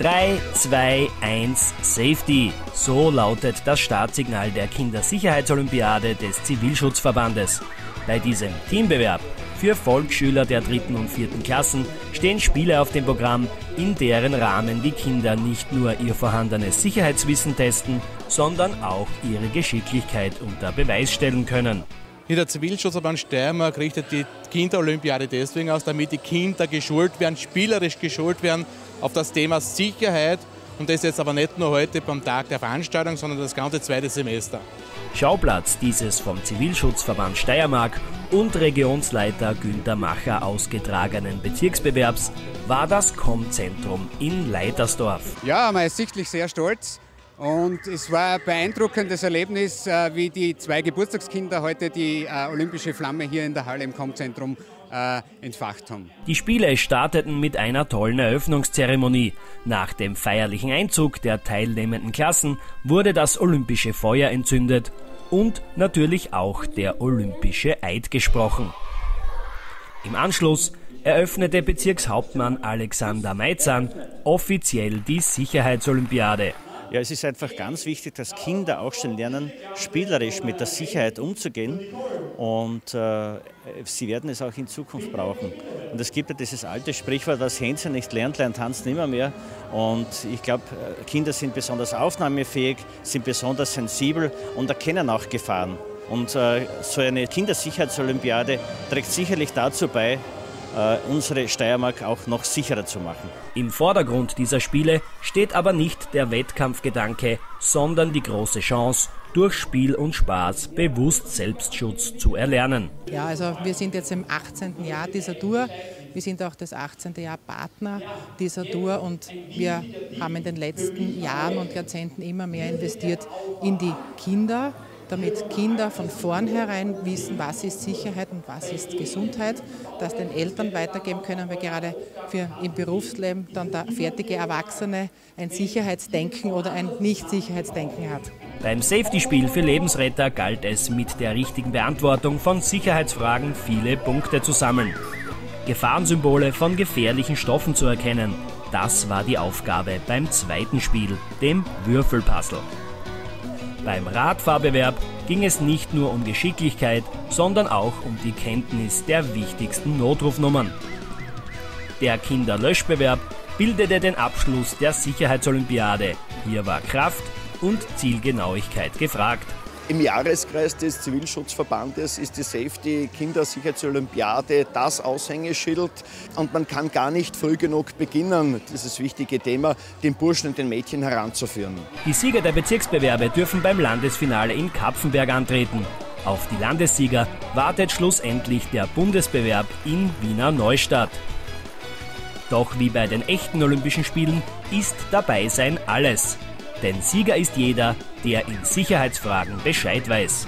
3, 2, 1, Safety. So lautet das Startsignal der Kindersicherheitsolympiade des Zivilschutzverbandes. Bei diesem Teambewerb für Volksschüler der dritten und vierten Klassen stehen Spiele auf dem Programm, in deren Rahmen die Kinder nicht nur ihr vorhandenes Sicherheitswissen testen, sondern auch ihre Geschicklichkeit unter Beweis stellen können. Der Zivilschutzverband Steiermark richtet die Kinderolympiade deswegen aus, damit die Kinder geschult werden, spielerisch geschult werden auf das Thema Sicherheit. Und das jetzt aber nicht nur heute beim Tag der Veranstaltung, sondern das ganze zweite Semester. Schauplatz dieses vom Zivilschutzverband Steiermark und Regionsleiter Günter Macher ausgetragenen Bezirksbewerbs war das Com-Zentrum in Leitersdorf. Ja, man ist sichtlich sehr stolz. Und es war ein beeindruckendes Erlebnis, äh, wie die zwei Geburtstagskinder heute die äh, olympische Flamme hier in der Halle im Com-Zentrum äh, entfacht haben. Die Spiele starteten mit einer tollen Eröffnungszeremonie. Nach dem feierlichen Einzug der teilnehmenden Klassen wurde das olympische Feuer entzündet und natürlich auch der olympische Eid gesprochen. Im Anschluss eröffnete Bezirkshauptmann Alexander Meizan offiziell die Sicherheitsolympiade. Ja, es ist einfach ganz wichtig, dass Kinder auch schon lernen, spielerisch mit der Sicherheit umzugehen. Und äh, sie werden es auch in Zukunft brauchen. Und es gibt ja dieses alte Sprichwort, was Hänse nicht lernt, lernt Hans nimmer mehr. Und ich glaube, äh, Kinder sind besonders aufnahmefähig, sind besonders sensibel und erkennen auch Gefahren. Und äh, so eine Kindersicherheitsolympiade trägt sicherlich dazu bei, unsere Steiermark auch noch sicherer zu machen. Im Vordergrund dieser Spiele steht aber nicht der Wettkampfgedanke, sondern die große Chance, durch Spiel und Spaß bewusst Selbstschutz zu erlernen. Ja, also wir sind jetzt im 18. Jahr dieser Tour. Wir sind auch das 18. Jahr Partner dieser Tour und wir haben in den letzten Jahren und Jahrzehnten immer mehr investiert in die Kinder, damit Kinder von vornherein wissen, was ist Sicherheit und was ist Gesundheit, das den Eltern weitergeben können, weil gerade für im Berufsleben dann der fertige Erwachsene ein Sicherheitsdenken oder ein Nicht-Sicherheitsdenken hat. Beim Safety-Spiel für Lebensretter galt es mit der richtigen Beantwortung von Sicherheitsfragen viele Punkte zu sammeln. Gefahrensymbole von gefährlichen Stoffen zu erkennen, das war die Aufgabe beim zweiten Spiel, dem Würfelpuzzle. Beim Radfahrbewerb ging es nicht nur um Geschicklichkeit, sondern auch um die Kenntnis der wichtigsten Notrufnummern. Der Kinderlöschbewerb bildete den Abschluss der Sicherheitsolympiade. Hier war Kraft und Zielgenauigkeit gefragt. Im Jahreskreis des Zivilschutzverbandes ist die Safety Kindersicherheitsolympiade das Aushängeschild und man kann gar nicht früh genug beginnen, dieses wichtige Thema den Burschen und den Mädchen heranzuführen. Die Sieger der Bezirksbewerbe dürfen beim Landesfinale in Kapfenberg antreten. Auf die Landessieger wartet schlussendlich der Bundesbewerb in Wiener Neustadt. Doch wie bei den echten Olympischen Spielen ist dabei sein alles. Denn Sieger ist jeder, der in Sicherheitsfragen Bescheid weiß.